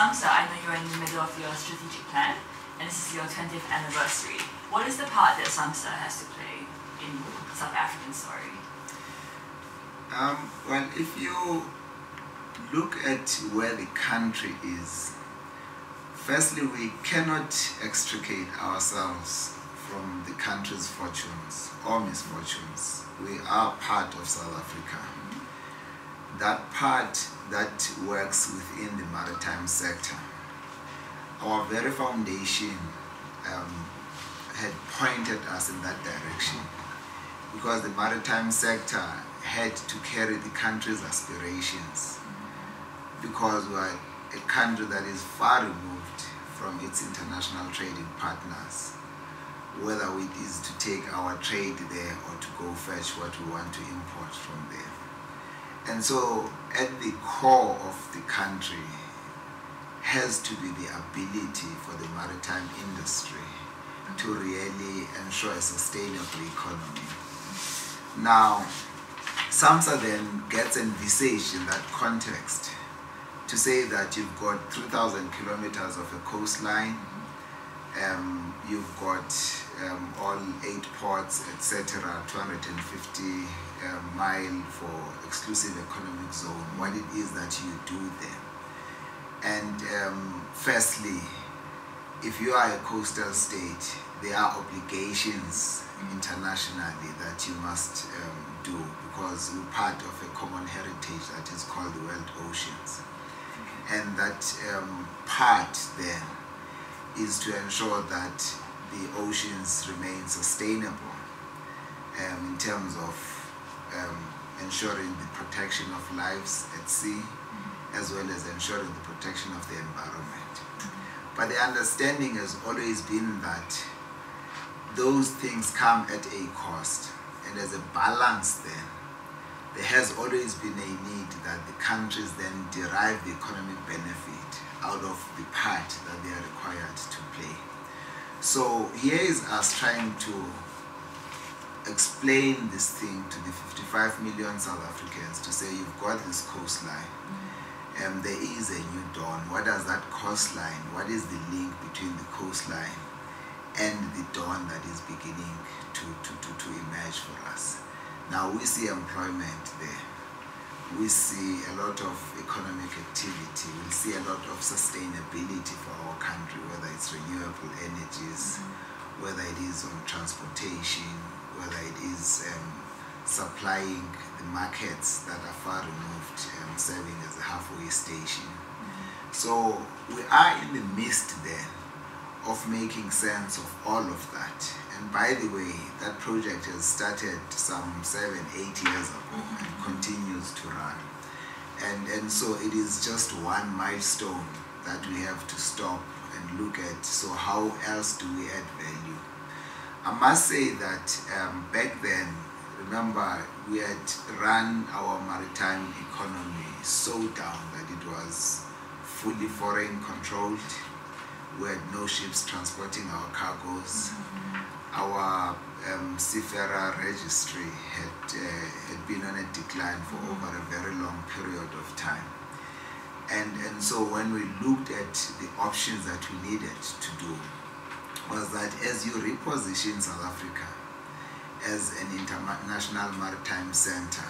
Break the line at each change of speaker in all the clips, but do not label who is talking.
SAMSA, I know you're in the middle of your strategic plan, and this is your 20th anniversary. What is the part that SAMSA has to play in South African story?
Um, well, if you look at where the country is, firstly, we cannot extricate ourselves from the country's fortunes or misfortunes. We are part of South Africa. That part that works within the maritime sector. Our very foundation um, had pointed us in that direction because the maritime sector had to carry the country's aspirations because we are a country that is far removed from its international trading partners whether it is to take our trade there or to go fetch what we want to import from there. And so at the core of the country has to be the ability for the maritime industry to really ensure a sustainable economy. Now, SAMSA then gets envisaged in that context to say that you've got 3,000 kilometers of a coastline, um, you've got um, all eight ports, etc., 250 um, mile for exclusive economic zone, what it is that you do there. And um, firstly, if you are a coastal state, there are obligations internationally that you must um, do because you're part of a common heritage that is called the world oceans. And that um, part there is to ensure that the oceans remain sustainable um, in terms of um, ensuring the protection of lives at sea mm-hmm. as well as ensuring the protection of the environment. But the understanding has always been that those things come at a cost and as a balance then there has always been a need that the countries then derive the economic benefit out of the part that they are required to play. So here is us trying to explain this thing to the 55 million South Africans to say you've got this coastline mm-hmm. and there is a new dawn. What does that coastline, what is the link between the coastline and the dawn that is beginning to, to, to, to emerge for us? Now we see employment there we see a lot of economic activity, we see a lot of sustainability for our country, whether it's renewable energies, mm-hmm. whether it is on transportation, whether it is um, supplying the markets that are far removed, um, serving as a halfway station. Mm-hmm. So we are in the midst then of making sense of all of that. And by the way, that project has started some seven, eight years ago and continues to run. And, and so it is just one milestone that we have to stop and look at. So how else do we add value? I must say that um, back then, remember, we had run our maritime economy so down that it was fully foreign controlled we had no ships transporting our cargoes. Mm-hmm. Our um, seafarer registry had, uh, had been on a decline for over a very long period of time. And, and so when we looked at the options that we needed to do, was that as you reposition South Africa as an international maritime center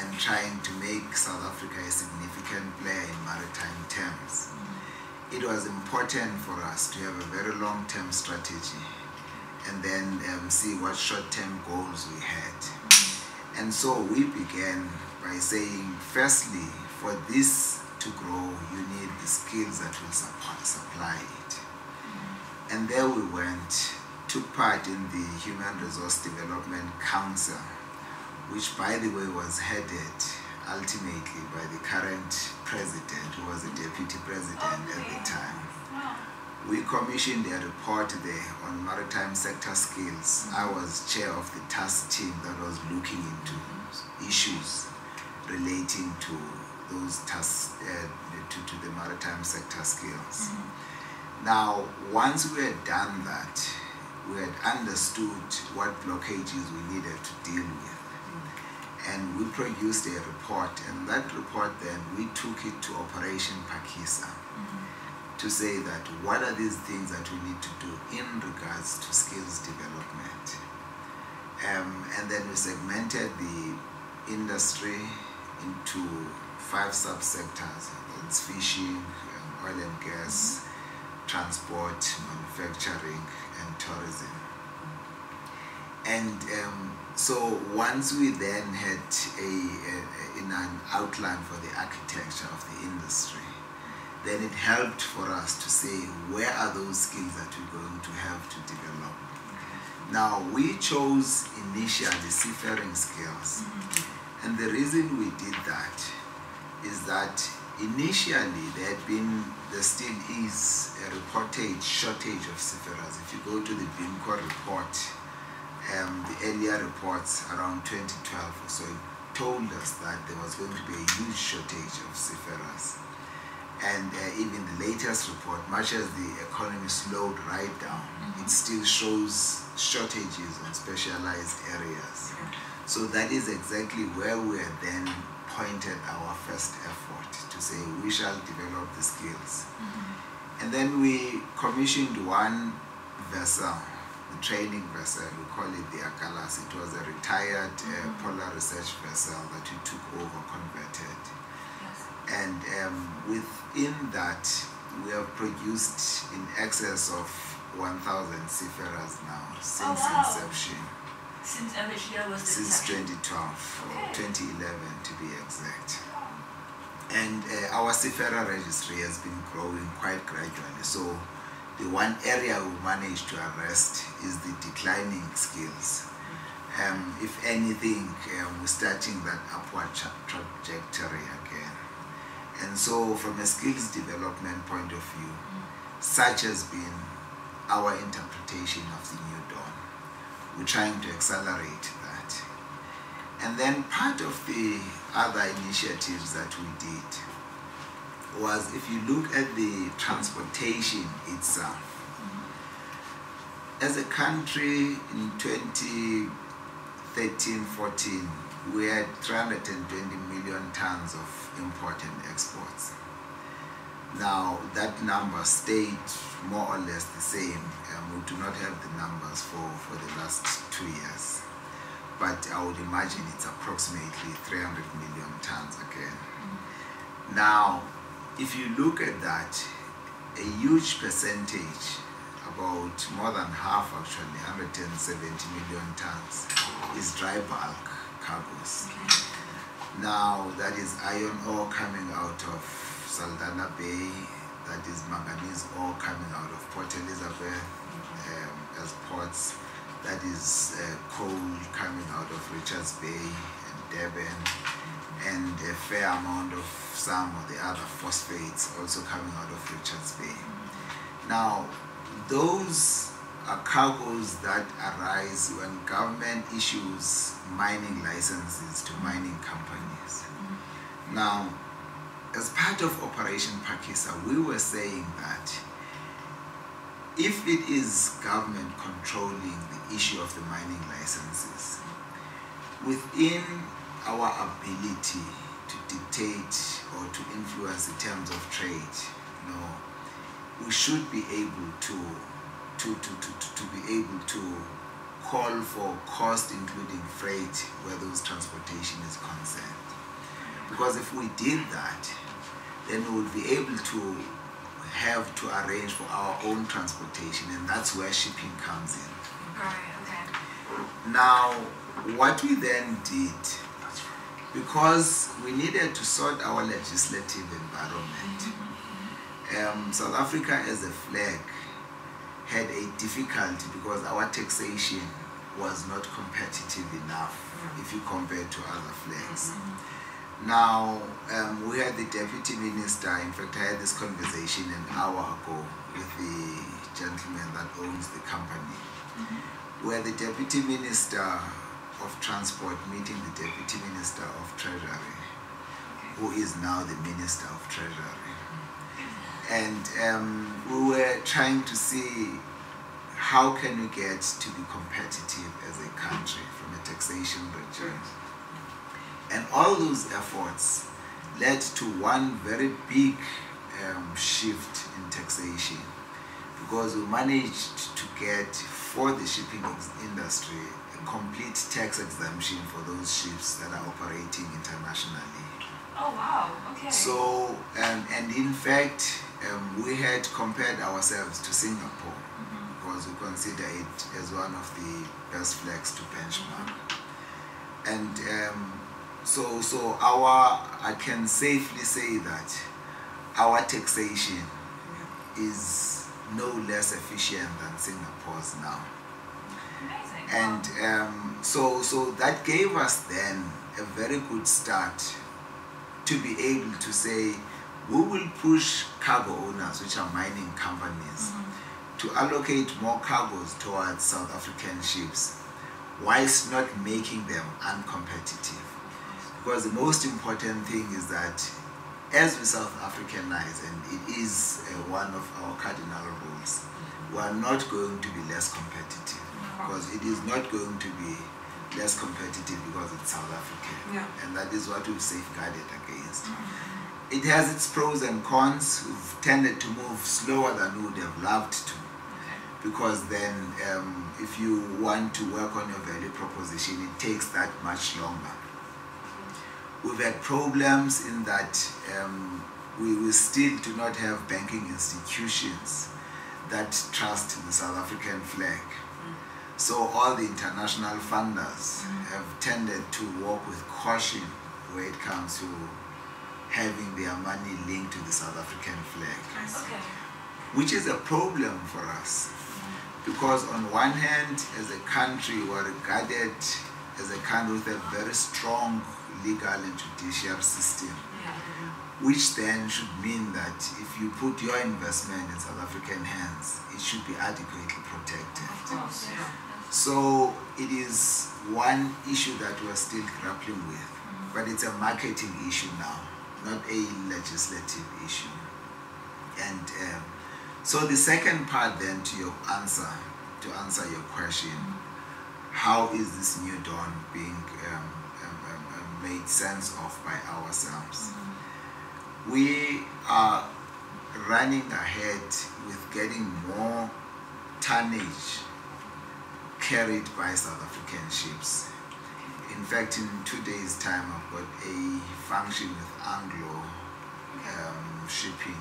and trying to make South Africa a significant player in maritime terms, it was important for us to have a very long-term strategy and then um, see what short-term goals we had. And so we began by saying, firstly, for this to grow, you need the skills that will supply it. And there we went, took part in the Human Resource Development Council, which by the way was headed ultimately by the current president, who was the deputy president at the time. We commissioned a report there on maritime sector skills. I was chair of the task team that was looking into issues relating to those tasks, uh, to, to the maritime sector skills. Mm-hmm. Now, once we had done that, we had understood what blockages we needed to deal with and we produced a report and that report then we took it to Operation Phakisa to say that what are these things that we need to do in regards to skills development. Um, and then we segmented the industry into five subsectors. It's fishing, um, oil and gas, transport, manufacturing, and tourism. And um, so once we then had a, a, in an outline for the architecture of the industry, then it helped for us to say where are those skills that we're going to have to develop. Now we chose initially seafaring skills, and the reason we did that is that initially there had been, there still is a reported shortage of seafarers. If you go to the BIMCO report, um, the earlier reports around 2012 or so told us that there was going to be a huge shortage of seafarers. And uh, even the latest report, much as the economy slowed right down, it still shows shortages on specialized areas. So that is exactly where we are then pointed our first effort to say we shall develop the skills. And then we commissioned one vessel, the training vessel, we call it the Agulhas. It was a retired uh, polar research vessel that we took over, converted. And um, within that, we have produced in excess of 1,000 seafarers now since
wow.
inception,
Since uh, which year was the
since
inception?
2012 or 2011 to be exact. And uh, our seafarer registry has been growing quite gradually. So the one area we managed to arrest is the declining skills. Um, if anything, um, we're starting that upward tra- trajectory again. And so, from a skills development point of view, such has been our interpretation of the new dawn. We're trying to accelerate that. And then part of the other initiatives that we did was if you look at the transportation itself, as a country in 2013 14, we had 320 million tons of import and exports. Now, that number stayed more or less the same. Um, we do not have the numbers for, for the last two years but I would imagine it's approximately 300 million tons again. Now, if you look at that, a huge percentage, about more than half actually, 170 million tons, is dry bulk Now, that is iron ore coming out of Saldanha Bay, that is manganese ore coming out of Port Elizabeth um, as ports, that is uh, coal coming out of Richards Bay and Durban, and a fair amount of some of the other phosphates also coming out of Richards Bay. Now, those cargoes that arise when government issues mining licenses to mining companies. Now, as part of Operation Phakisa, we were saying that if it is government controlling the issue of the mining licenses, within our ability to dictate or to influence the terms of trade, you know, we should be able to to, to, to, to, be able to call for cost including freight where those transportation is concerned. Because if we did that, then we would be able to have to arrange for our own transportation and that's where shipping comes in.
Right, okay.
Now, what we then did, because we needed to sort our legislative environment, um, South Africa as a flag had a difficulty because our taxation was not competitive enough mm. if you compare to other flags. Mm-hmm. Now, um, we had the deputy minister, in fact, I had this conversation an hour ago with the gentleman that owns the company, mm-hmm. where the deputy minister of transport meeting the deputy minister of treasury, who is now the minister of treasury. And um, we were trying to see how can we get to be competitive as a country from a taxation regime. And all those efforts led to one very big um, shift in taxation because we managed to get for the shipping industry a complete tax exemption for those ships that are operating internationally.
Oh wow, okay.
So, um, and in fact, um, we had compared ourselves to Singapore mm -hmm. because we consider it as one of the best flags to benchmark. Mm -hmm. And um, so, so our, I can safely say that our taxation is no less efficient than Singapore's now.
Amazing.
And um, so, so that gave us then a very good start to be able to say we will push cargo owners, which are mining companies, mm -hmm. to allocate more cargoes towards South African ships whilst not making them uncompetitive. Because the most important thing is that as we South Africanize, and it is uh, one of our cardinal rules, we are not going to be less competitive because it is not going to be less competitive because it's South African.
Yeah.
And that is what we've safeguarded against. Mm -hmm it has its pros and cons. We've tended to move slower than we would have loved to. Because then, um, if you want to work on your value proposition, it takes that much longer. We've had problems in that um, we, we still do not have banking institutions that trust in the South African flag. Mm. So all the international funders mm. have tended to walk with caution where it comes to having their money linked to the South African flag.
Okay.
Which is a problem for us. Because on one hand, as a country, we're regarded as a country with a very strong legal and judicial system. Which then should mean that if you put your investment in South African hands, it should be adequately protected.
Of course, yeah.
So it is one issue that we're still grappling with, mm -hmm. but it's a marketing issue now not a legislative issue. And um, so the second part then to your answer, to answer your question, how is this new dawn being um, um, um, um made sense of by ourselves? Mm -hmm. We are running ahead with getting more tonnage carried by South African ships in fact, in two days' time, I've got a function with Anglo um, Shipping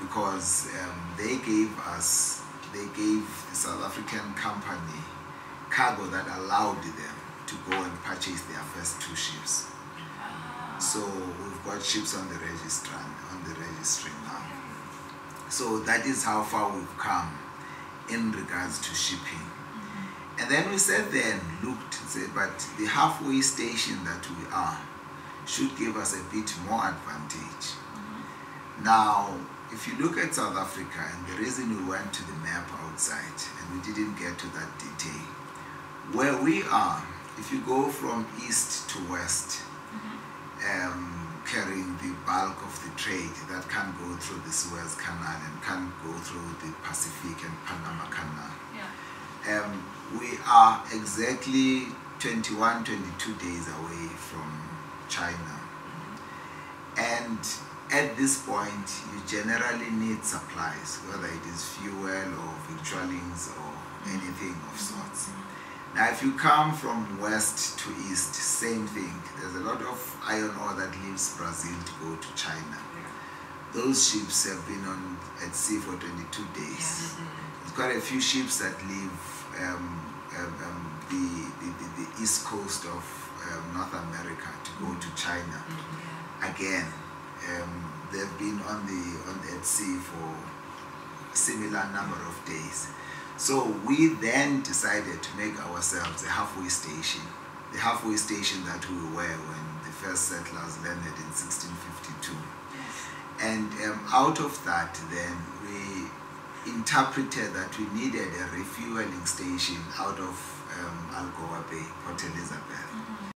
because um, they gave us, they gave the South African company cargo that allowed them to go and purchase their first two ships. So we've got ships on the registry, on the registry now. So that is how far we've come in regards to shipping. And then we said then, looked and said, but the halfway station that we are should give us a bit more advantage. Mm -hmm. Now, if you look at South Africa, and the reason we went to the map outside, and we didn't get to that detail, where we are, if you go from east to west, mm -hmm. um, carrying the bulk of the trade that can go through the Suez Canal and can go through the Pacific and Panama Canal.
Yeah.
Um, we are exactly 21, 22 days away from China. And at this point, you generally need supplies, whether it is fuel or victuallings or anything of sorts. Now, if you come from west to east, same thing. There's a lot of iron ore that leaves Brazil to go to China. Those ships have been on at sea for 22 days. There's quite a few ships that leave um, um, um, the, the, the, the, east coast of um, North America to go to China.
Mm -hmm.
Again, um, they've been on the on at sea for a similar number of days. So we then decided to make ourselves a halfway station, the halfway station that we were when the first settlers landed in 1652. And um, out of that, then we interpreted that we needed a refueling station out of um, Algoa Bay, Port Elizabeth. Mm -hmm.